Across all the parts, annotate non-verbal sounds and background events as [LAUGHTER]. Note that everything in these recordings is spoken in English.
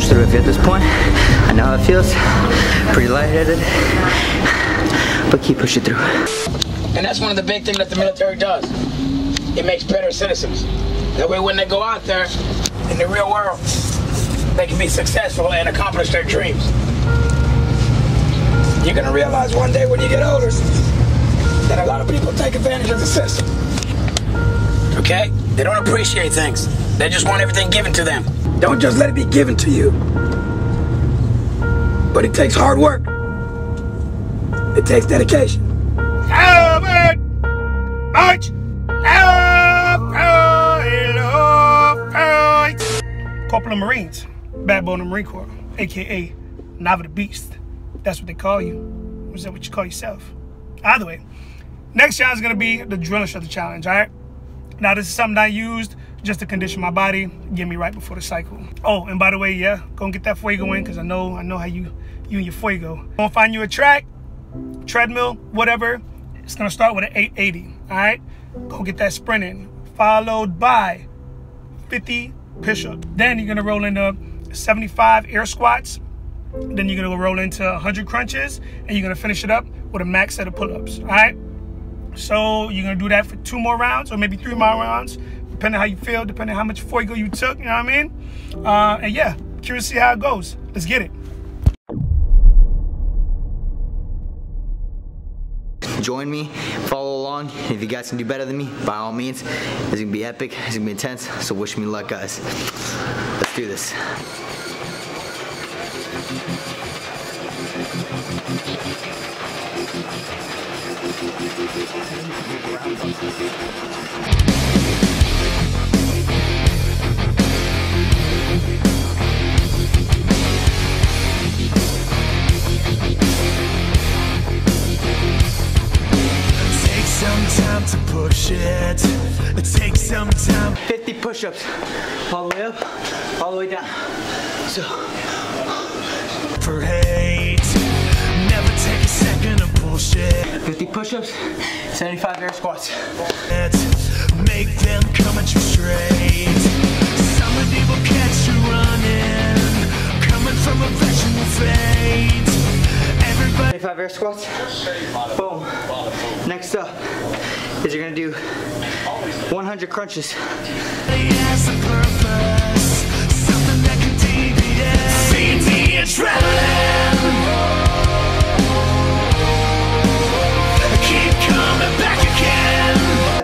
Push through if you're at this point. I know how it feels. Pretty lightheaded. But keep pushing through. And that's one of the big things that the military does. It makes better citizens. That way when they go out there in the real world, they can be successful and accomplish their dreams. You're gonna realize one day when you get older that a lot of people take advantage of the system. Okay? They don't appreciate things. They just want everything given to them. Don't just let it be given to you. But it takes hard work. It takes dedication. Albert! March! Corporal of Marines, backbone of the Marine Corps, aka Nava the Beast. That's what they call you. Or is that what you call yourself? Either way, next challenge is gonna be the drill instructor challenge, all right? Now this is something I used just to condition my body, get me right before the cycle. Oh, and by the way, yeah, go and get that fuego in because I know I know how you you and your fuego. Gonna find you a track, treadmill, whatever. It's gonna start with an 880, all right? Go get that sprint in, followed by 50 push-up. Then you're gonna roll into 75 air squats. Then you're gonna roll into 100 crunches, and you're gonna finish it up with a max set of pull-ups, all right? So you're gonna do that for two more rounds, or maybe three more rounds, depending how you feel, depending how much fuego you took, you know what I mean? Uh, and yeah, curious to see how it goes. Let's get it. Join me, follow along. If you guys can do better than me, by all means, it's gonna be epic, it's gonna be intense, so wish me luck, guys. Let's do this. To push it. It takes some time. 50 push-ups, all the way up, all the way down. So, for hate. Never take a second of bullshit. 50 push-ups, 75 air squats. Make them come at you straight. Somebody will catch you running. Coming from a vegetable fate. Everybody 75 air squats. Boom. Next up is you're gonna do 100 crunches.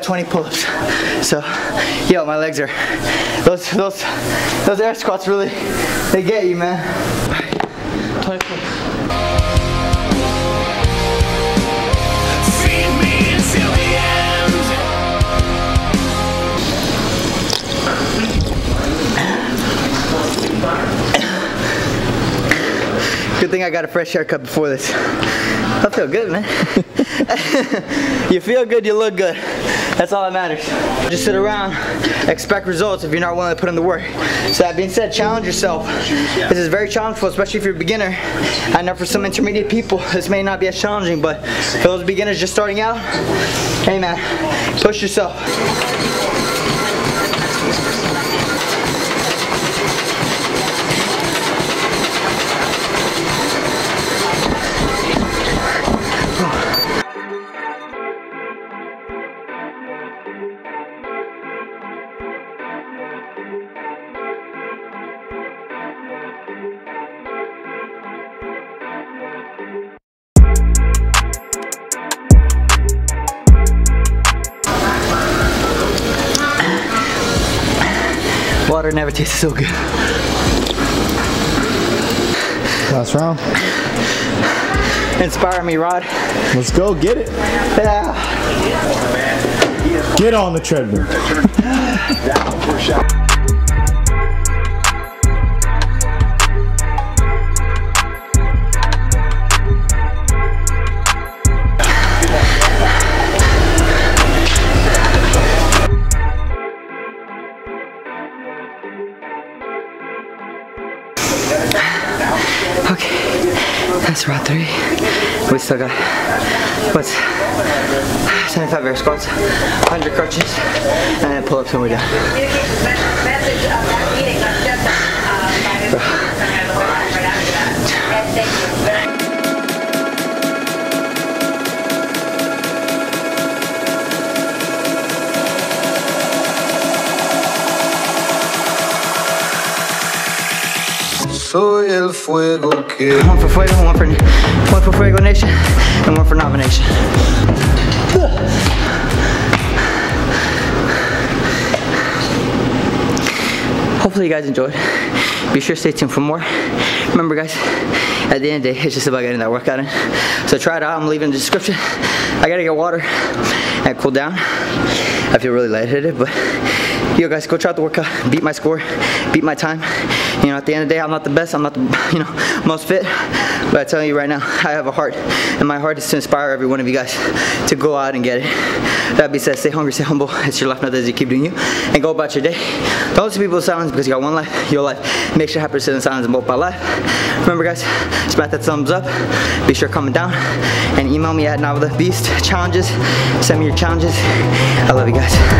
20 pull-ups. So, yo, my legs are, those, those, those air squats really, they get you, man. 20 pull-ups. Good thing I got a fresh haircut before this. I feel good, man. [LAUGHS] you feel good, you look good. That's all that matters. Just sit around, expect results if you're not willing to put in the work. So that being said, challenge yourself. This is very challenging, especially if you're a beginner. I know for some intermediate people, this may not be as challenging, but for those beginners just starting out, hey man, push yourself. Water never tastes so good. Last round. Inspire me, Rod. Let's go. Get it. Yeah. Get on the treadmill. Okay, that's round three. We still got what's 75 air squats, 100 crunches, and then pull-ups when we're done. Bro. [SIGHS] soy el fuego que One for Fuego, one for, one for Fuego Nation, and one for Nava Nation. Hopefully you guys enjoyed. Be sure to stay tuned for more. Remember guys, at the end of the day, it's just about getting that workout in. So try it out, I'm leaving the description. I gotta get water and cool down. I feel really lightheaded, but yo guys, go try out the workout, beat my score, beat my time. You know, at the end of the day, I'm not the best, I'm not the, [LAUGHS] you know, most fit, but I tell you right now, I have a heart, and my heart is to inspire every one of you guys to go out and get it. That being said, stay hungry, stay humble, [LAUGHS] it's your life, not as you keep doing you, and go about your day. Don't listen to people silence because you got one life, your life. Make sure happy to sit in silence and multiply life. Remember guys, smack that thumbs up, be sure to comment down, and email me at Nava the Beast challenges. Send me your challenges. I love you guys.